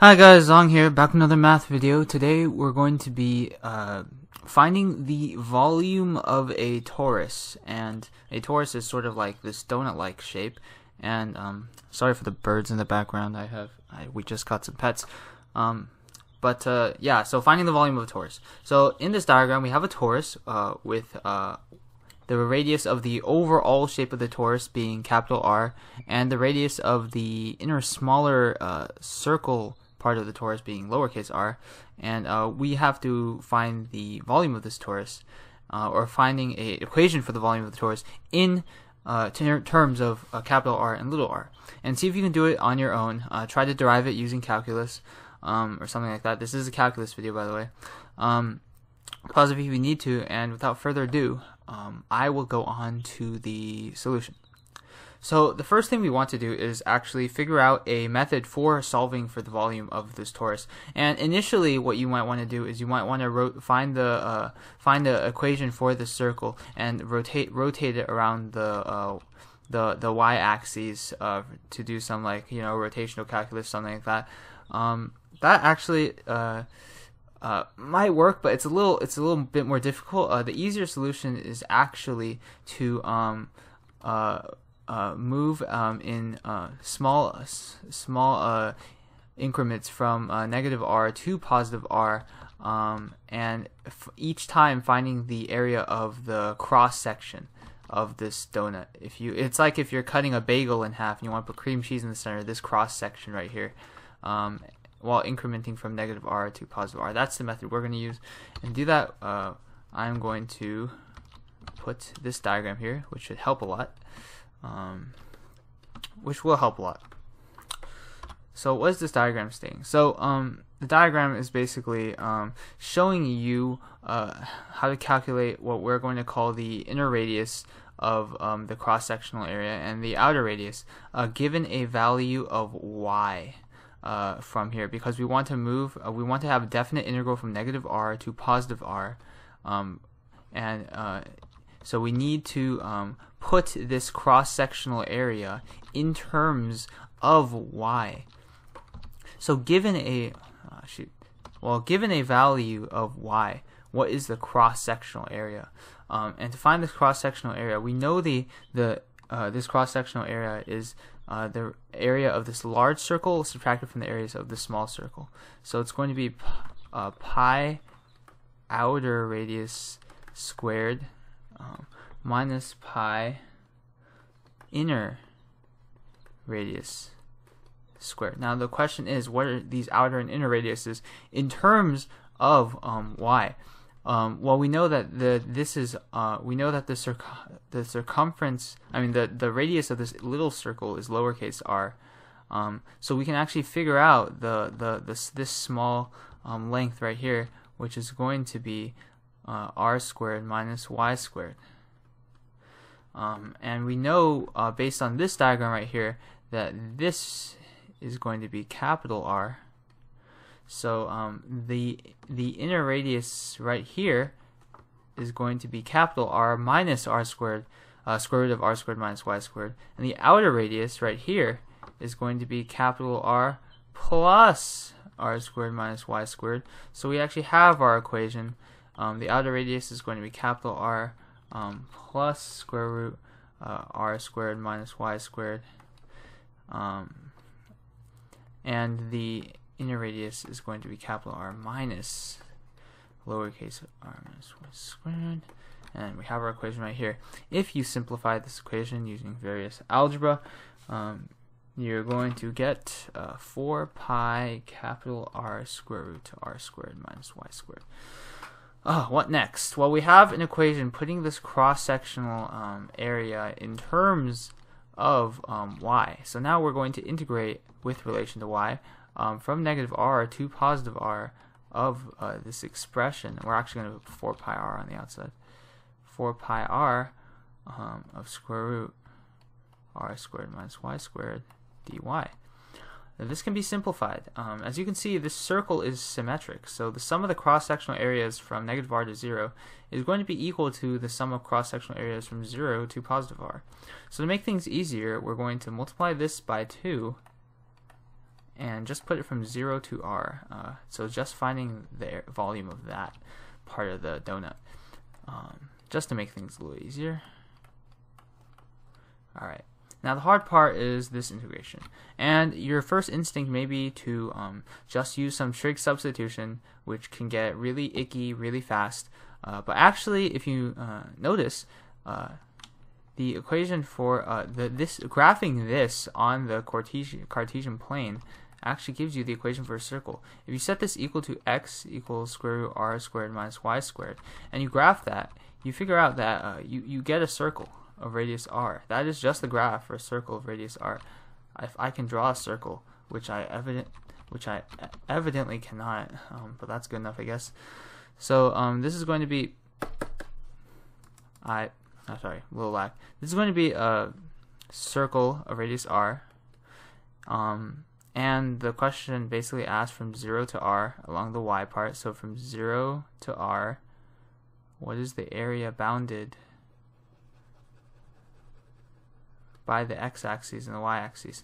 Hi guys, Zong here, back with another math video. Today we're going to be uh, finding the volume of a torus, and a torus is sort of like this donut-like shape. And um, sorry for the birds in the background. I have I, we just got some pets. Um, but uh, yeah, so finding the volume of a torus. So in this diagram, we have a torus uh, with uh, the radius of the overall shape of the torus being capital R, and the radius of the inner smaller uh, circle part of the torus being lowercase r, and uh, we have to find the volume of this torus, uh, or finding a equation for the volume of the torus in uh, ter terms of capital R and little r, and see if you can do it on your own. Uh, try to derive it using calculus um, or something like that. This is a calculus video, by the way. Um, pause if you need to, and without further ado, um, I will go on to the solution. So the first thing we want to do is actually figure out a method for solving for the volume of this torus. And initially, what you might want to do is you might want to find the uh, find the equation for the circle and rotate rotate it around the uh, the the y-axis uh, to do some like you know rotational calculus something like that. Um, that actually. Uh, uh, might work, but it's a little it's a little bit more difficult. Uh, the easier solution is actually to um, uh, uh, move um, in uh, small small uh, increments from uh, negative r to positive r, um, and each time finding the area of the cross section of this donut. If you, it's like if you're cutting a bagel in half and you want to put cream cheese in the center, this cross section right here. Um, while incrementing from negative r to positive r. That's the method we're going to use. And to do that, uh, I'm going to put this diagram here, which should help a lot um, which will help a lot. So what is this diagram saying? So um, the diagram is basically um, showing you uh, how to calculate what we're going to call the inner radius of um, the cross-sectional area and the outer radius uh, given a value of y uh, from here because we want to move uh, we want to have a definite integral from negative r to positive r um, and uh, so we need to um, put this cross-sectional area in terms of y. So given a uh, shoot, well, given a value of y, what is the cross-sectional area? Um, and to find this cross-sectional area, we know the the uh, this cross-sectional area is uh, the area of this large circle subtracted from the areas of the small circle. So it's going to be uh, pi outer radius squared um, minus pi inner radius squared. Now the question is, what are these outer and inner radiuses in terms of um, y? Um, well, we know that the this is uh, we know that the circ the circumference, I mean the the radius of this little circle is lowercase r. Um, so we can actually figure out the the this this small um, length right here, which is going to be uh, r squared minus y squared. Um, and we know uh, based on this diagram right here that this is going to be capital R. So um, the the inner radius right here is going to be capital R minus R squared, uh, square root of R squared minus Y squared. And the outer radius right here is going to be capital R plus R squared minus Y squared. So we actually have our equation. Um, the outer radius is going to be capital R um, plus square root uh, r squared minus y squared. Um, and the inner radius is going to be capital R minus lowercase r minus y squared. And we have our equation right here. If you simplify this equation using various algebra, um, you're going to get uh, 4 pi capital R square root to r squared minus y squared. Oh, what next? Well, we have an equation putting this cross-sectional um, area in terms of um, y. So now we're going to integrate with relation to y um, from negative r to positive r of uh, this expression. We're actually going to put 4 pi r on the outside. 4 pi r um, of square root r squared minus y squared dy. This can be simplified. Um, as you can see, this circle is symmetric, so the sum of the cross-sectional areas from negative r to 0 is going to be equal to the sum of cross-sectional areas from 0 to positive r. So to make things easier, we're going to multiply this by 2, and just put it from 0 to r. Uh, so just finding the volume of that part of the donut, um, just to make things a little easier. Alright, now the hard part is this integration. And your first instinct may be to um, just use some trig substitution, which can get really icky really fast. Uh, but actually, if you uh, notice, uh, the equation for uh, the this graphing this on the Cartesian, Cartesian plane actually gives you the equation for a circle. If you set this equal to x equals square root r squared minus y squared, and you graph that, you figure out that uh, you, you get a circle of radius r. That is just the graph for a circle of radius r. If I can draw a circle, which I evident which I evidently cannot, um, but that's good enough, I guess. So um, this is going to be I oh, sorry, a little lag. This is going to be a circle of radius r. Um, and the question basically asks from 0 to r along the y part. So from 0 to r, what is the area bounded by the x-axis and the y-axis?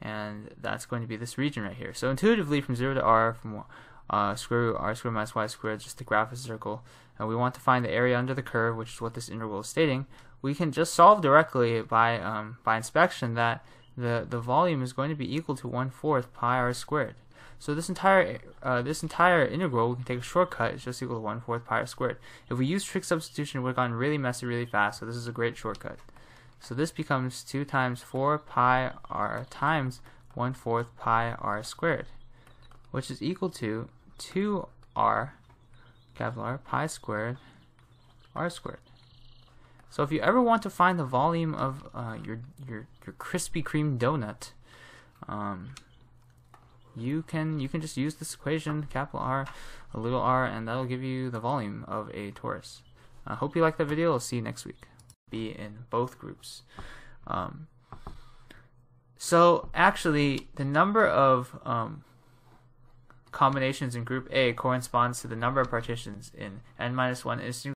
And that's going to be this region right here. So intuitively, from 0 to r, from uh, square root r squared minus y squared, just to graph of a circle, and we want to find the area under the curve, which is what this integral is stating, we can just solve directly by um, by inspection that the the volume is going to be equal to one fourth pi r squared. So this entire uh, this entire integral, we can take a shortcut. It's just equal to one fourth pi r squared. If we use trig substitution, we've gotten really messy really fast. So this is a great shortcut. So this becomes two times four pi r times one fourth pi r squared, which is equal to two r capital R pi squared r squared. So if you ever want to find the volume of uh, your your your Krispy Kreme donut, um, you can you can just use this equation, capital R, a little r, and that'll give you the volume of a torus. I hope you liked that video. I'll see you next week. Be in both groups. Um, so actually, the number of um, combinations in group A corresponds to the number of partitions in n minus one instance